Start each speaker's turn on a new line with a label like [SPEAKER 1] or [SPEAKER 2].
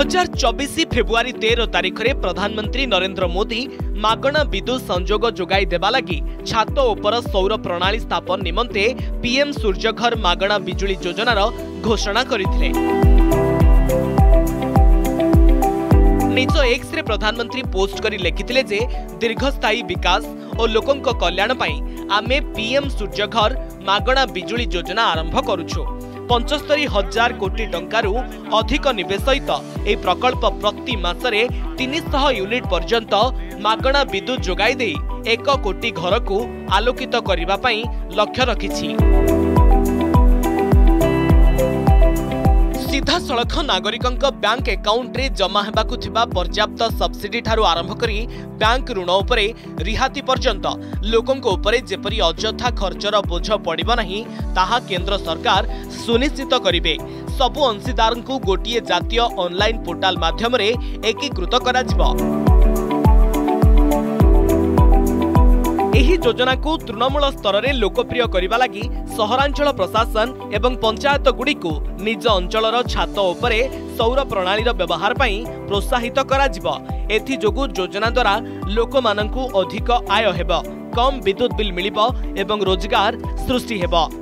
[SPEAKER 1] দুহাজার চবিশ ফেব্রুয়ারি তের তারিখে প্রধানমন্ত্রী নরেন্দ্র মোদি মাগণা বিদ্যুৎ সংযোগ যোগাই দেবা লাগি ছাত উপর সৌর প্রণালী স্থাপন নিমন্তে পিএম সূর্যঘর মাগণা বিজুড়ি যোজনার ঘোষণা করে নিজ এক্সরে প্রধানমন্ত্রী পোস্ট করে লেখিলে যে দীর্ঘস্থায়ী বিকাশ ও লোকঙ্ কল্যাণ পাই আমি পিএম সূর্যঘর মাগণা বিজুড়ি যোজনা আরম্ভ করুছু ପଞ୍ଚସ୍ତରୀ ହଜାର କୋଟି ଟଙ୍କାରୁ ଅଧିକ ନିବେଶ ସହିତ ଏହି ପ୍ରକଳ୍ପ ପ୍ରତି ମାସରେ ତିନିଶହ ୟୁନିଟ୍ ପର୍ଯ୍ୟନ୍ତ ମାଗଣା ବିଦ୍ୟୁତ୍ ଯୋଗାଇ ଦେଇ ଏକ କୋଟି ଘରକୁ ଆଲୋକିତ କରିବା ପାଇଁ ଲକ୍ଷ୍ୟ ରଖିଛି ସିଧାସଳଖ ନାଗରିକଙ୍କ ବ୍ୟାଙ୍କ ଆକାଉଣ୍ଟରେ ଜମା ହେବାକୁ ଥିବା ପର୍ଯ୍ୟାପ୍ତ ସବ୍ସିଡିଠାରୁ ଆରମ୍ଭ କରି ବ୍ୟାଙ୍କ ଋଣ ଉପରେ ରିହାତି ପର୍ଯ୍ୟନ୍ତ ଲୋକଙ୍କ ଉପରେ ଯେପରି ଅଯଥା ଖର୍ଚ୍ଚର ବୋଝ ପଡ଼ିବ ନାହିଁ ତାହା କେନ୍ଦ୍ର ସରକାର ସୁନିଶ୍ଚିତ କରିବେ ସବୁ ଅଂଶୀଦାରଙ୍କୁ ଗୋଟିଏ ଜାତୀୟ ଅନଲାଇନ୍ ପୋର୍ଟାଲ ମାଧ୍ୟମରେ ଏକୀକୃତ କରାଯିବ ଯୋଜନାକୁ ତୃଣମୂଳ ସ୍ତରରେ ଲୋକପ୍ରିୟ କରିବା ଲାଗି ସହରାଞ୍ଚଳ ପ୍ରଶାସନ ଏବଂ ପଞ୍ଚାୟତଗୁଡ଼ିକୁ ନିଜ ଅଞ୍ଚଳର ଛାତ ଉପରେ ସୌର ପ୍ରଣାଳୀର ବ୍ୟବହାର ପାଇଁ ପ୍ରୋତ୍ସାହିତ କରାଯିବ ଏଥିଯୋଗୁଁ ଯୋଜନା ଦ୍ୱାରା ଲୋକମାନଙ୍କୁ ଅଧିକ ଆୟ ହେବ କମ୍ ବିଦ୍ୟୁତ୍ ବିଲ୍ ମିଳିବ ଏବଂ ରୋଜଗାର ସୃଷ୍ଟି ହେବ